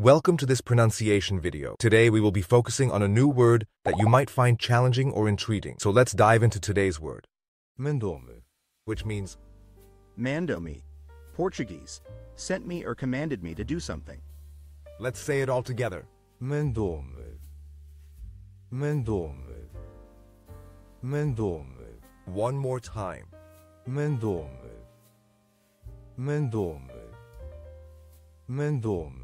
Welcome to this pronunciation video. Today we will be focusing on a new word that you might find challenging or intriguing. So let's dive into today's word, Mandou-me. which means Mandou-me, Portuguese, sent me or commanded me to do something. let's say it all together. Mandou-me. Mandou-me. Mandou-me. One more time. Mandou-me. Mandou-me. Mandou-me.